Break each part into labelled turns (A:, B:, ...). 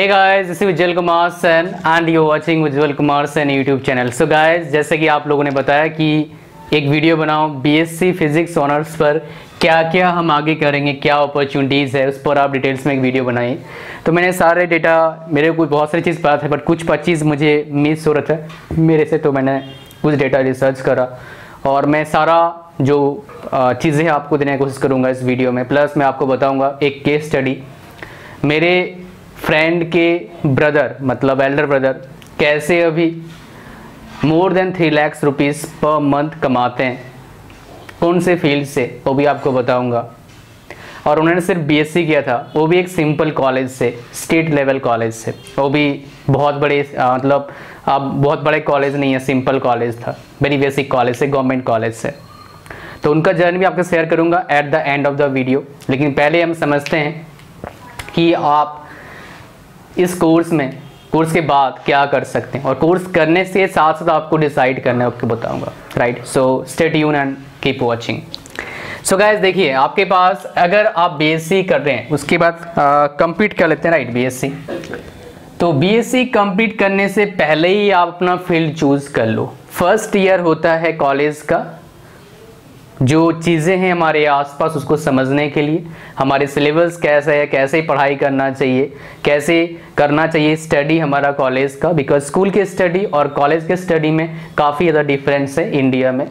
A: Hey guys this is Ujjwal Kumar Sen and you watching Ujjwal Kumar Sen YouTube channel so guys जैसे कि आप लोगों ने बताया कि एक वीडियो बनाओ बीएससी फिजिक्स ऑनर्स पर क्या क्या हम आगे करेंगे, क्या अपॉर्चुनिटीज़ है, उस पर आप डिटेल्स में एक वीडियो बनाई तो मैंने सारे डेटा मेरे को बहुत सारी चीज़ पता था बट कुछ चीज़ मुझे मिस हो रहा था, मेरे से तो मैंने कुछ डेटा रिसर्च करा। और मैं सारा जो चीज़ें आपको देने की कोशिश करूँगा इस वीडियो में प्लस मैं आपको बताऊँगा एक केस स्टडी मेरे फ्रेंड के ब्रदर मतलब एल्डर ब्रदर कैसे अभी more than three lakhs rupees per month कमाते हैं? कौन से फ़ील्ड से? वो भी आपको बताऊँगा। और उन्होंने सिर्फ़ बीएससी किया था। वो भी एक सिंपल कॉलेज से स्टेट लेवल कॉलेज से। वो भी बहुत बड़े मतलब अब बहुत बड़े कॉलेज नहीं है सिंपल कॉलेज था। वेरी बेसिक कॉलेज से गवर्नमेंट कॉलेज से। तो उनका जर्नी भी आपको शेयर करूँगा at the end of the video लेकिन पहले हम समझते हैं कि आप इस कोर्स में, कोर्स के बाद क्या कर सकते हैं? और कोर्स करने से साथ साथ आपको डिसाइड करना है, आपको बताऊँगा राइट सो स्टेट यून and keep watching so guys देखिए, आपके पास अगर आप बीएससी कर रहे हैं, उसके बाद कंप्लीट कर लेते हैं राइट बीएससी तो बीएससी कंप्लीट करने से पहले ही आप अपना फ़ील्ड चूज़ कर लो। फ़र्स्ट ईयर होता है कॉलेज का जो चीज़ें हैं हमारे आसपास उसको समझने के लिए, हमारे सिलेबस कैसा है, कैसे पढ़ाई करना चाहिए, कैसे करना चाहिए स्टडी हमारा कॉलेज का बिकॉज़ स्कूल के स्टडी और कॉलेज के स्टडी में काफ़ी ज़्यादा डिफरेंस है इंडिया में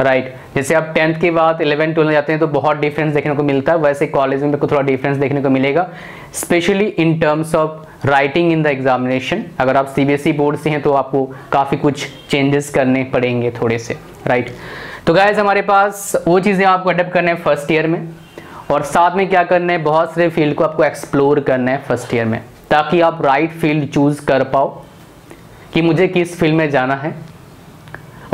A: राइट right. जैसे आप टेंथ के बाद इलेवन ट्वेल्थ जाते हैं तो बहुत डिफरेंस देखने को मिलता है, वैसे कॉलेज में थोड़ा डिफरेंस देखने को मिलेगा specially in terms of writing in the examination अगर आप सीबीएसई बोर्ड से हैं तो आपको काफ़ी कुछ चेंजेस करने पड़ेंगे थोड़े से राइट right. तो गाइज़ हमारे पास वो चीज़ें आपको अडेप्ट करना है फ़र्स्ट ईयर में और साथ में क्या करना है? बहुत सारे फ़ील्ड को आपको एक्सप्लोर करना है फ़र्स्ट ईयर में, ताकि आप राइट फ़ील्ड चूज़ कर पाओ कि मुझे किस फ़ील्ड में जाना है।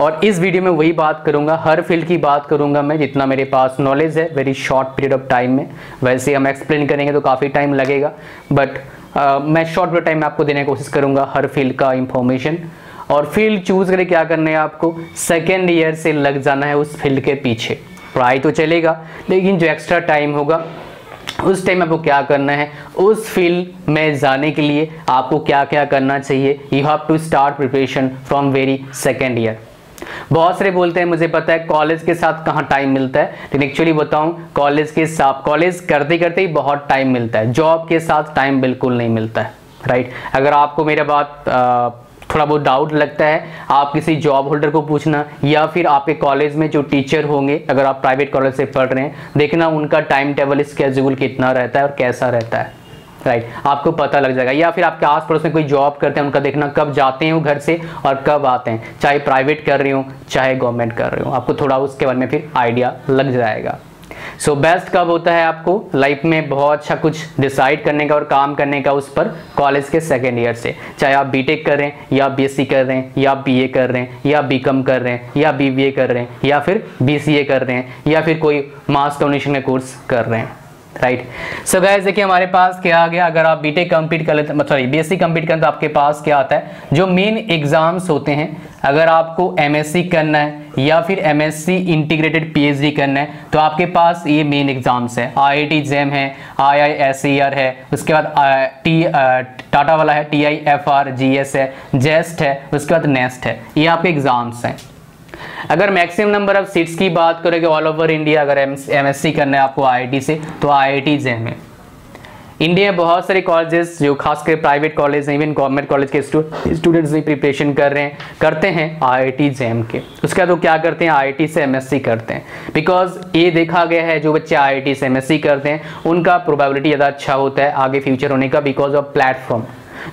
A: और इस वीडियो में वही बात करूँगा, हर फ़ील्ड की बात करूँगा मैं, जितना मेरे पास नॉलेज है very short period of time में। वैसे हम एक्सप्लेन करेंगे तो काफ़ी टाइम लगेगा बट मैं शॉर्ट पीरियड टाइम में आपको देने की कोशिश करूँगा हर फ़ील्ड का इंफॉर्मेशन और फ़ील्ड चूज़ करके क्या करना है आपको? सेकेंड ईयर से लग जाना है उस फ़ील्ड के पीछे। पढ़ाई तो चलेगा लेकिन जो एक्स्ट्रा टाइम होगा उस टाइम आपको क्या करना है? उस फ़ील्ड में जाने के लिए आपको क्या क्या करना चाहिए? You have to start preparation from very second year बहुत सारे बोलते हैं मुझे पता है कॉलेज के साथ कहाँ टाइम मिलता है? लेकिन एक्चुअली बताऊँ कॉलेज के साथ कॉलेज करते करते ही बहुत टाइम मिलता है। जॉब के साथ टाइम बिल्कुल नहीं मिलता है राइट अगर आपको मेरा बात आ, थोड़ा बहुत डाउट लगता है। आप किसी जॉब होल्डर को पूछना या फिर आपके कॉलेज में जो टीचर होंगे, अगर आप प्राइवेट कॉलेज से पढ़ रहे हैं, देखना उनका टाइम टेबल स्केड्यूल कितना रहता है और कैसा रहता है। Right right. आपको पता लग जाएगा। या फिर आपके आस पड़ोस में कोई जॉब करते हैं, उनका देखना कब जाते हैं वो घर से और कब आते हैं। चाहे प्राइवेट कर रही हो, चाहे गवर्नमेंट कर रही हो। आपको थोड़ा उसके बारे में फिर आइडिया लग जाएगा। सो so, बेस्ट कब होता है आपको? लाइफ में बहुत अच्छा कुछ डिसाइड करने का और काम करने का उस पर कॉलेज के सेकेंड ईयर से। चाहे आप बीटेक कर रहे हैं या बीएससी कर रहे हैं या बीए कर रहे हैं या बीकॉम कर रहे हैं या बीबीए कर रहे हैं या फिर बीसीए कर रहे हैं या फिर कोई मास कम्युनिकेशन का कोर्स कर रहे हैं। राइट सो गाइस देखिए हमारे पास क्या आ गया? अगर आप बीटेक कंप्लीट कर लेते सॉरी बीएससी कंप्लीट करें तो आपके पास क्या आता है? जो मेन एग्ज़ाम्स होते हैं अगर आपको एमएससी करना है या फिर एमएससी इंटीग्रेटेड पीएचडी करना है तो आपके पास ये मेन एग्ज़ाम्स है। आईआईटी जेम है आईआईएसईआर है, उसके बाद टी टाटा वाला है T I F R G S है जेस्ट है, उसके बाद नेस्ट है। ये आपके एग्ज़ाम्स हैं। अगर मैक्सिमम नंबर ऑफ़ सीट्स की बात करेंगे ऑल ओवर इंडिया अगर एम एस सी करना है आपको आईआईटी से तो आई आई टी जेम है। इंडिया में बहुत सारे कॉलेजेस जो खासकर private college even government college के स्टूडेंट्स भी प्रिपरेशन कर रहे हैं करते हैं आईआईटी जेम के। उसके बाद वो क्या करते हैं? आईआईटी से एमएससी करते हैं। बिकॉज़ ये देखा गया है जो बच्चे आईआईटी से एमएससी करते हैं उनका प्रोबेबिलिटी ज़्यादा अच्छा होता है आगे फ्यूचर होने का बिकॉज़ ऑफ़ प्लेटफॉर्म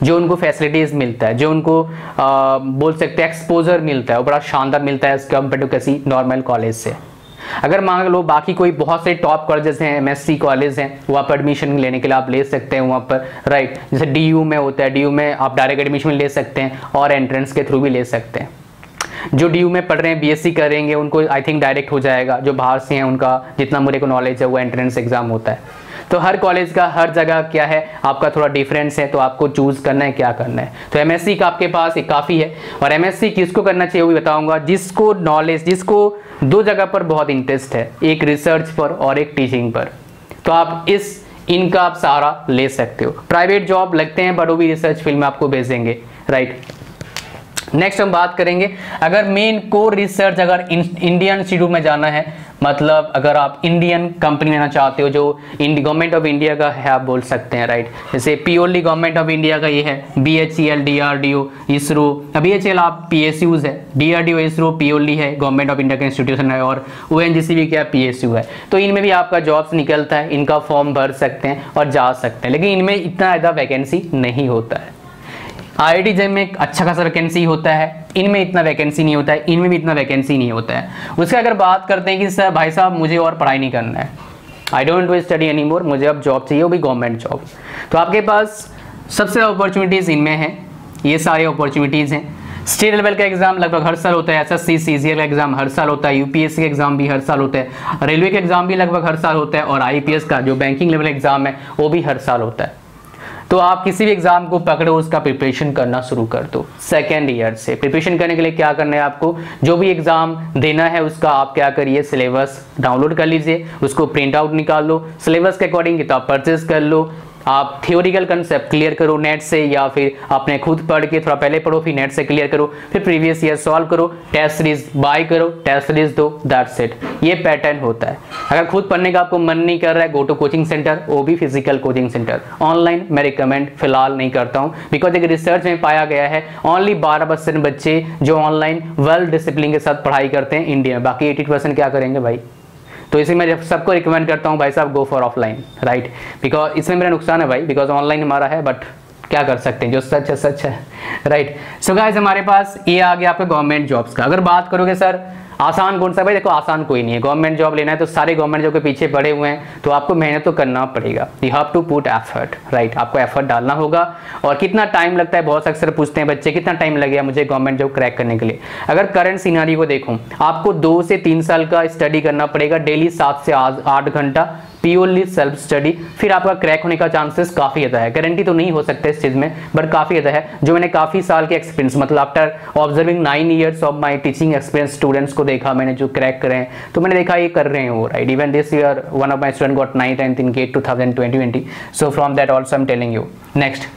A: जो उनको फैसिलिटीज़ मिलता है जो उनको आ, बोल सकते हैं एक्सपोजर मिलता है वो बड़ा शानदार मिलता है कंपेयर टू किसी नॉर्मल कॉलेज से। अगर मान लो बाकी कोई बहुत से टॉप कॉलेजेस हैं एमएससी कॉलेज हैं, वहाँ पर एडमिशन लेने के लिए आप ले सकते हैं वहाँ पर राइट जैसे डीयू में होता है डीयू में आप डायरेक्ट एडमिशन ले सकते हैं और एंट्रेंस के थ्रू भी ले सकते हैं। जो डीयू में पढ़ रहे हैं बीएससी करेंगे, उनको आई थिंक डायरेक्ट हो जाएगा। जो बाहर से हैं, उनका जितना मुझे को नॉलेज है, वो एंट्रेंस एग्ज़ाम होता है। तो हर कॉलेज का, हर जगह क्या है, आपका थोड़ा डिफरेंस है तो आपको चूज़ करना है, क्या करना है। तो एमएससी का आपके पास एक काफ़ी है, और एमएससी किसको करना चाहिए वो भी बताऊँगा, जिसको नॉलेज जिसको दो जगह पर बहुत इंटरेस्ट है, एक रिसर्च पर और एक टीचिंग पर। तो आप इस, इनका आप सहारा ले सकते हो। प्राइवेट जॉब लगते हैं बट वो भी रिसर्च फ़ील्ड में आपको भेजेंगे राइट नेक्स्ट हम बात करेंगे, अगर मेन कोर रिसर्च अगर इंडियन इंस्टीट्यूट में जाना है मतलब अगर आप इंडियन कंपनी लेना चाहते हो, जो गवर्नमेंट ऑफ़ इंडिया का है, आप बोल सकते हैं राइट जैसे प्योरली गवर्नमेंट ऑफ़ इंडिया का ये है B H E L D R D O ISRO. B H E L P S Us है। D R D O ISRO purely है गवर्नमेंट ऑफ़ इंडिया का इंस्टीट्यूशन है, और O N G सी भी क्या पी एस यू है। तो इनमें भी आपका जॉब्स निकलता है, इनका फॉर्म भर सकते हैं और जा सकते हैं, लेकिन इनमें इतना ज़्यादा वैकेंसी नहीं होता है। आई आई में अच्छा खासा वैकेंसी होता है। इनमें इतना वैकेंसी नहीं होता है, इनमें भी इतना वैकेंसी नहीं होता है। उसके अगर बात करते हैं कि सर भाई साहब, मुझे और पढ़ाई नहीं करना है। I don't to study any more मुझे अब जॉब चाहिए, वो भी गवर्नमेंट जॉब तो आपके पास सबसे ज़्यादा अपॉर्चुनिटीज़ इनमें हैं। ये सारे अपॉर्चुनिटीज़ हैं। स्टेट लेवल का एग्ज़ाम लगभग हर साल होता है एस एस सी सी का एग्ज़ाम हर साल होता है यूपीएससी का एग्ज़ाम भी हर साल होता है। रेलवे का एग्ज़ाम भी लगभग हर साल होता है और आईपीएस का जो बैंकिंग लेवल एग्ज़ाम है, वो भी हर साल होता है। तो आप किसी भी एग्ज़ाम को पकड़ो, उसका प्रिपरेशन करना शुरू कर दो। सेकेंड ईयर से। प्रिपरेशन करने के लिए क्या करना है आपको? जो भी एग्ज़ाम देना है, उसका आप क्या करिए? सिलेबस डाउनलोड कर लीजिए। उसको प्रिंट आउट निकाल लो। सिलेबस के अकॉर्डिंग किताब परचेज कर लो। आप थियोरिकल कंसेप्ट क्लियर करो नेट से या फिर आपने खुद पढ़ के थोड़ा पहले पढ़ो, फिर नेट से क्लियर करो, फिर प्रीवियस ईयर सॉल्व करो टेस्ट सीरीज़ बाय करो टेस्ट सीरीज़ दो दैट सेट ये पैटर्न होता है। अगर खुद पढ़ने का आपको मन नहीं कर रहा है गो टू कोचिंग सेंटर वो भी फ़िज़िकल कोचिंग सेंटर ऑनलाइन मैं रिकमेंड फ़िलहाल नहीं करता हूँ बिकॉज़ एक रिसर्च में पाया गया है ओनली बारह परसेंट बच्चे जो ऑनलाइन वेल डिसिप्लिन के साथ पढ़ाई करते हैं इंडिया में। बाकी एटी परसेंट क्या करेंगे भाई? तो इसे मैं सबको रिकमेंड करता हूँ, भाई साहब go for offline right because इसमें मेरा नुकसान है भाई बिकॉज़ ऑनलाइन हमारा है बट क्या कर सकते हैं? जो सच है सच है राइट सो गाइस हमारे पास ये आ गया आपके गवर्नमेंट जॉब्स का। अगर बात करोगे सर आसान कौन सा भाई? देखो, आसान कोई नहीं है। गवर्नमेंट जॉब लेना है तो सारे गवर्नमेंट जॉब के पीछे पड़े हुए हैं तो आपको मेहनत तो करना पड़ेगा। You have to put effort right आपको एफर्ट डालना होगा। और कितना टाइम लगता है? बहुत अक्सर पूछते हैं बच्चे, कितना टाइम लगेगा मुझे गवर्नमेंट जॉब क्रैक करने के लिए? अगर करंट सीनारी को देखूँ, आपको दो से तीन साल का स्टडी करना पड़ेगा। डेली सात से आठ घंटा प्योरली सेल्फ स्टडी फिर आपका क्रैक होने का चांसेस काफ़ी ज़्यादा है। गारंटी तो नहीं हो सकता इस चीज़ में बट काफ़ी ज़्यादा है। जो मैंने काफ़ी साल के एक्सपीरियंस मतलब after observing nine years of my teaching experience students को देखा, मैंने जो क्रैक करे हैं तो मैंने देखा ये कर रहे हैं वो right even this year one of my student got nine tenth in GATE two thousand twenty twenty so from that also am telling you next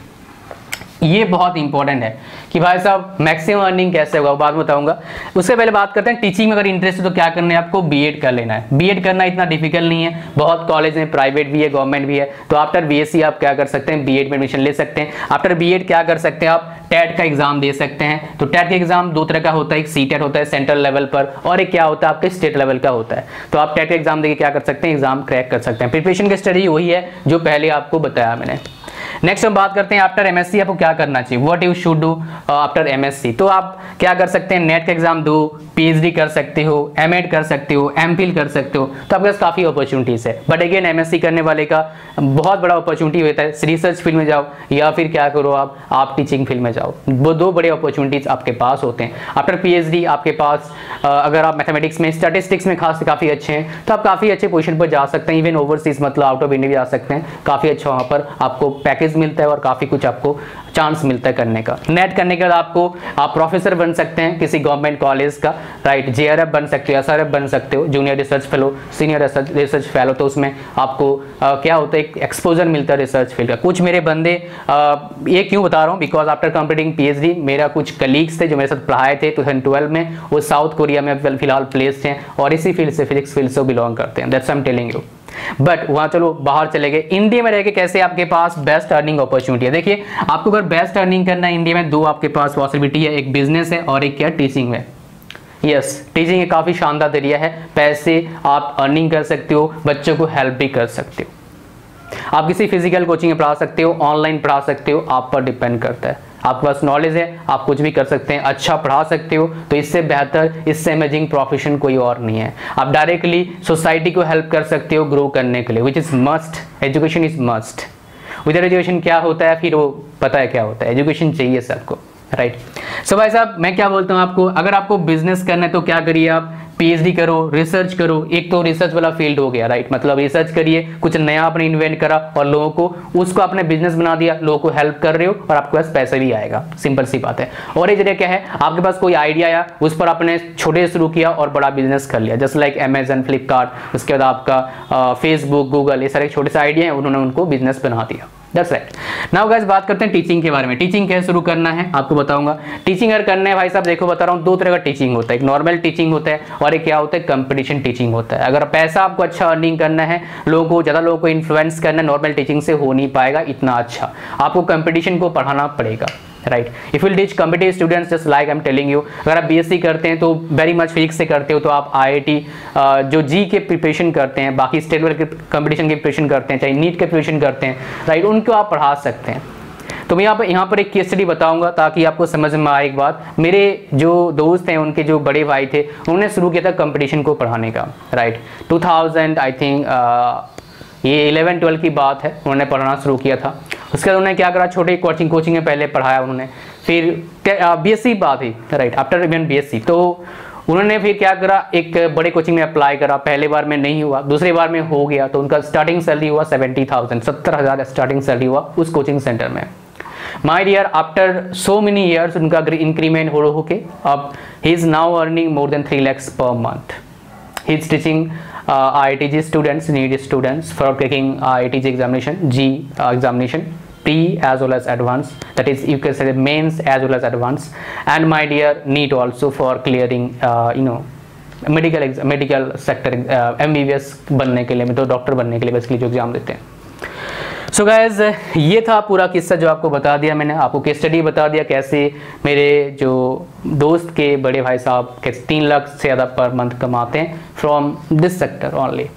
A: ये बहुत इंपॉर्टेंट है कि भाई साहब मैक्सिमम अर्निंग कैसे होगा बात बताऊँगा। उससे पहले बात करते हैं टीचिंग में अगर इंटरेस्ट है तो क्या करना है आपको? बीएड कर लेना है। बीएड करना इतना डिफ़िकल्ट नहीं है। बहुत कॉलेज में प्राइवेट भी है गवर्नमेंट भी है। तो आफ्टर बीएससी आप क्या कर सकते हैं? बीएड में एडमिशन ले सकते हैं। आफ्टर बीएड क्या कर सकते हैं आप? टेट का एग्ज़ाम दे सकते हैं। तो टेट का एग्ज़ाम दो तरह का होता है। एक सी टेट होता है सेंट्रल लेवल पर। और एक क्या होता है? आपके स्टेट लेवल का होता है। तो आप टेट का एग्ज़ाम देकर क्या कर सकते हैं? एग्ज़ाम क्रैक कर सकते हैं। प्रिपरेशन की स्टडी वही है, जो पहले आपको बताया मैंने। नेक्स्ट हम बात करते हैं आफ्टर एमएससी आपको क्या करना चाहिए? What you should do after MSc तो आप क्या कर सकते हैं? नेट का एग्ज़ाम दो पीएचडी कर सकते हो एमएड कर सकते हो एमफिल कर सकते हो। तो आपके पास काफ़ी अपॉर्चुनिटीज़ है। बट अगेन एमएससी करने वाले का बहुत बड़ा अपॉर्चुनिटी होता है। रिसर्च फ़ील्ड में जाओ, या फिर क्या करो आप? आप टीचिंग फ़ील्ड में जाओ। वो दो बड़े अपॉर्चुनिटीज़ आपके पास होते हैं। आफ्टर पी आपके पास अगर आप मैथमेटिक्स में स्टैटिस्टिक्स में खास काफ़ी अच्छे हैं तो आप काफ़ी अच्छे पोजिशन पर जा सकते हैं। इवन ओवरसीज मतलब आउट ऑफ़ इंडिया भी जा सकते हैं। काफ़ी अच्छा वहाँ पर आपको पैकेज मिलता है और काफ़ी कुछ आपको चांस मिलता है करने का। नेट करने के बाद आपको आप प्रोफेसर बन सकते हैं किसी गवर्नमेंट कॉलेज का राइट जे बन सकते हो एसआरएफ बन सकते हो junior research fellow senior research fellow तो उसमें आपको आ, क्या होता है एक्सपोजर मिलता है रिसर्च फ़ील्ड का। कुछ मेरे बंदे आ, ये क्यों बता रहा हूँ? बिकॉज़ आफ्टर कंप्लीटिंग पी मेरा कुछ कलीग्स थे जो मेरे साथ पढ़ाए थे टू में वो साउथ कोरिया में फ़िलहाल प्लेस हैं और इसी फ़ील्ड से फिजिक्स फ़ील्ड से बिलोंग करते हैं। That's I am telling you but वहाँ चलो बाहर चले गए। इंडिया में रह के कैसे आपके पास बेस्ट अर्निंग अपॉर्चुनिटी है? देखिए आपको अगर बेस्ट अर्निंग करना है इंडिया में दो आपके पास पॉसिबिलिटी है एक बिज़नेस है और एक क्या? टीचिंग में। यस yes, टीचिंग एक काफ़ी शानदार ज़रिया है। पैसे आप अर्निंग कर सकते हो बच्चों को हेल्प भी कर सकते हो। आप किसी फ़िज़िकल कोचिंग में पढ़ा सकते हो ऑनलाइन पढ़ा सकते हो आप पर डिपेंड करता है। आपके पास नॉलेज है, आप कुछ भी कर सकते हैं अच्छा पढ़ा सकते हो तो इससे बेहतर, इससे अमेजिंग प्रोफेशन कोई और नहीं है। आप डायरेक्टली सोसाइटी को हेल्प कर सकते हो ग्रो करने के लिए which is must education is must whether education क्या होता है, फिर वो पता है क्या होता है एजुकेशन चाहिए सबको। राइट सो भाई साहब, मैं क्या बोलता हूँ आपको? अगर आपको बिज़नेस करना है तो क्या करिए आप? पीएचडी करो रिसर्च करो। एक तो रिसर्च वाला फ़ील्ड हो गया राइट मतलब रिसर्च करिए, कुछ नया आपने इन्वेंट करा और लोगों को, उसको आपने बिज़नेस बना दिया, लोगों को हेल्प कर रहे हो और आपके पास पैसे भी आएगा। सिंपल सी बात है। और एक ज़रिए क्या है? आपके पास कोई आइडिया आया उस पर आपने छोटे शुरू किया और बड़ा बिज़नेस कर लिया जस्ट लाइक अमेजन फ्लिपकार्ट उसके बाद आपका फेसबुक गूगल ये सारे छोटे से आइडिया हैं, उन्होंने उनको बिज़नेस बना दिया। दैट्स राइट नाउ बात करते हैं टीचिंग के बारे में। टीचिंग कैसे शुरू करना है? आपको बताऊँगा। टीचिंग अगर करना है भाई साहब, देखो, बता रहा हूँ, दो तरह का टीचिंग होता है। एक नॉर्मल टीचिंग होता है और एक क्या होता है कंपटीशन टीचिंग होता है। अगर पैसा आपको अच्छा अर्निंग करना है, लोगों को, ज़्यादा लोगों को इन्फ्लुएंस करना नॉर्मल टीचिंग से हो नहीं पाएगा, इतना अच्छा। आपको कंपटीशन को पढ़ाना पड़ेगा। Right if will teach competitive students just like I am telling you अगर आप बीएससी करते हैं तो वेरी मच फिजिक्स से करते हो तो आप आईआईटी जो जी के प्रिपरेशन करते हैं, बाकी स्टेट लेवल के कंपटीशन की प्रिपरेशन करते हैं, चाहे नीट के प्रिपरेशन करते हैं राइट उनको आप पढ़ा सकते हैं। तो मैं पर, यहाँ पर एक केस स्टडी बताऊँगा ताकि आपको समझ में आए एक बात। मेरे जो दोस्त हैं, उनके जो बड़े भाई थे, उन्होंने शुरू किया था कंपटीशन को पढ़ाने का राइट 2000 आई थिंक ये इलेवन ट्वेल्व की बात है, उन्होंने पढ़ाना शुरू किया था। उसके बाद उन्होंने क्या करा छोटे कोचिंग कोचिंग में पहले पढ़ाया उन्होंने। फिर बी एस सी बात ही right after even B S C तो उन्होंने फिर क्या करा एक बड़े कोचिंग में अप्लाई करा। पहले बार में नहीं हुआ दूसरी बार में हो गया तो उनका स्टार्टिंग सैलरी हुआ सेवेंटी थाउज़ेंड सत्तर हज़ार स्टार्टिंग सैलरी हुआ उस कोचिंग सेंटर में। My dear after so many years उनका इंक्रीमेंट हो होके अब he is now earning more than three lakhs per month he is teaching uh, IITG students need students I I T G examination G examination, pre as well as advanced that is you can say the mains as well as advanced and my dear need also for clearing uh, you know medical medical sector M B B S बनने के लिए तो doctor बनने के लिए basically जो exam देते हैं. सो so गैज ये था पूरा किस्सा जो आपको बता दिया मैंने आपको केस स्टडी बता दिया कैसे मेरे जो दोस्त के बड़े भाई साहब कैसे तीन लाख से ज़्यादा पर मंथ कमाते हैं फ्रॉम दिस सेक्टर ओनली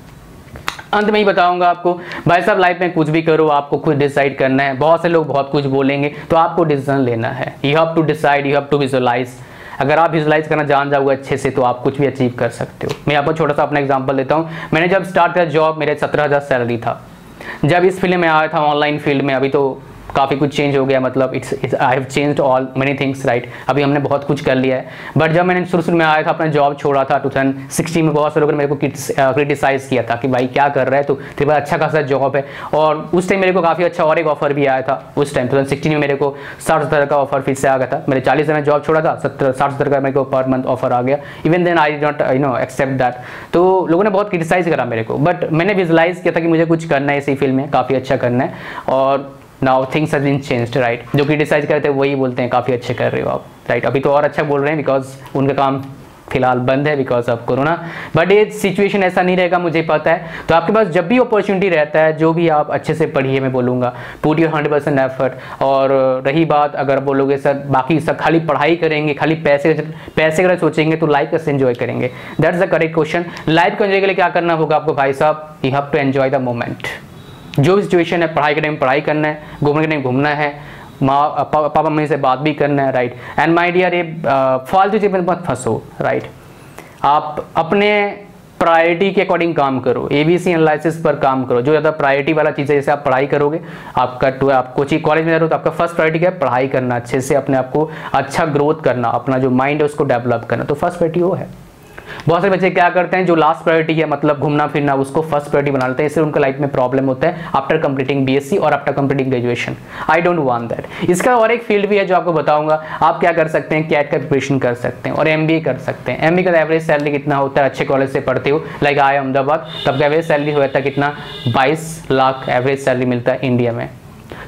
A: अंत में ही बताऊँगा आपको। भाई साहब लाइफ में कुछ भी करो, आपको खुद डिसाइड करना है। बहुत से लोग बहुत कुछ बोलेंगे तो आपको डिसीज़न लेना है। You have to decide you have to visualize अगर आप विजुलाइज करना जान जाओगे अच्छे से तो आप कुछ भी अचीव कर सकते हो। मैं आपको छोटा सा अपना एग्ज़ाम्पल देता हूँ। मैंने जब स्टार्ट किया जॉब मेरे सत्रह सैलरी था। जब इस फ़ील्ड में आया था ऑनलाइन फ़ील्ड में, अभी तो काफ़ी कुछ चेंज हो गया मतलब it's I have change all many things right अभी हमने बहुत कुछ कर लिया है। बट जब मैंने शुरू शुरू में आया था, अपना जॉब छोड़ा था टू में बहुत से लोगों ने मेरे को क्रिटिसाइज़ किया था कि भाई क्या कर रहा है तो? तेरे पास अच्छा खासा जॉब है। और उस टाइम मेरे को काफ़ी अच्छा और एक ऑफ़र भी आया था, उस टाइम टू में मेरे को साठ सत्तर का ऑफ़र फिर से आ गया था। मेरे चालीस में जॉब छोड़ा था, सत्तर, साठ सत्तर का मेरे को पर मंथ ऑफ़र आ गया। Even then I not you know accept that तो लोगों ने बहुत क्रिटिसाइज़ करा मेरे को। बट मैंने विजुलाइज किया था कि मुझे कुछ करना है इसी फ़ील्ड में, काफ़ी अच्छा करना है। और now things has been changed right जो क्रिटिसाइज करते हैं, वही बोलते हैं, काफ़ी अच्छे कर रहे हो आप. राइट अभी तो और अच्छा बोल रहे हैं बिकॉज़ उनका काम फ़िलहाल बंद है बिकॉज़ ऑफ़ कोरोना बट ये सिचुएशन ऐसा नहीं रहेगा, मुझे पता है। तो आपके पास जब भी अपॉर्चुनिटी रहता है, जो भी आप अच्छे से पढ़िए, मैं बोलूँगा put your hundred percent effort और रही बात, अगर बोलोगे, सर, बाकी सब खाली पढ़ाई करेंगे, खाली पैसे पैसे अगर सोचेंगे तो लाइफ कैसे एंजॉय करेंगे? That is the correct question life को एंजॉय के लिए क्या करना होगा आपको, भाई साहब? You have to enjoy the moment जो भी सिचुएशन है, पढ़ाई के टाइम पढ़ाई करना है, घूमने के टाइम घूमना है, माँ, पापा मम्मी से बात भी करना है राइट एंड माई डियर ये फालतू चीज़ में मत फंसो राइट आप अपने प्रायोरिटी के अकॉर्डिंग काम करो ए बी सी एनालिसिस पर काम करो। जो ज़्यादा प्रायोरिटी वाला चीज़ है, जैसे आप पढ़ाई करोगे, आपका टू आप कोचिंग कॉलेज में जा रहे हो तो आपका फ़र्स्ट प्रायोरिटी क्या है? पढ़ाई करना, अच्छे से अपने आप को अच्छा ग्रोथ करना, अपना जो माइंड है उसको डेवलप करना। तो फ़र्स्ट प्रायोरिटी वो है। बहुत सारे बच्चे क्या करते हैं, जो लास्ट प्रायोरिटी है मतलब घूमना फिरना, उसको फ़र्स्ट प्रायोरिटी बना लेते हैं। इससे उनका लाइफ में प्रॉब्लम होता है आफ्टर कंप्लीटिंग बीएससी और after completing graduation I don't want that इसका और एक फ़ील्ड भी है जो आपको बताऊँगा। आप क्या कर सकते हैं कैट का प्रिपरेशन कर सकते हैं और एमबीए कर सकते हैं। एम का एवरेज सैलरी कितना होता है, अच्छे कॉलेज से पढ़ते हो? लाइक आए अहमदाबाद तब का एवरेज सैलरी होता है कितना? बाईस लाख एवरेज सैलरी मिलता है इंडिया में।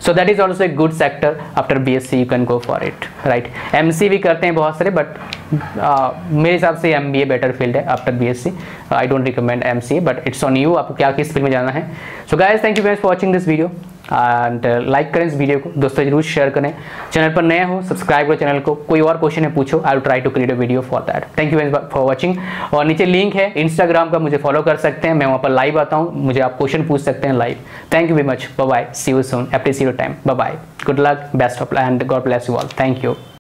A: So that is also a good sector after B S C you can go for it right M C भी करते हैं बहुत सारे बट uh, मेरे हिसाब से M B A better field है after B S C I don't recommend M C but it's on you आपको क्या किस फ़ील्ड में जाना है? So guys thank you very for watching this video and like करें इस वीडियो को। दोस्तों, ज़रूर शेयर करें। चैनल पर नए हो सब्सक्राइब करो चैनल को। कोई और क्वेश्चन है, पूछो। I try to create a video for that thank you for watching और नीचे लिंक है इंस्टाग्राम का, मुझे फॉलो कर सकते हैं। मैं वहाँ पर लाइव आता हूँ। मुझे आप क्वेश्चन पूछ सकते हैं live thank you very much bye see you soon your time bye good luck best of and God bless you all thank you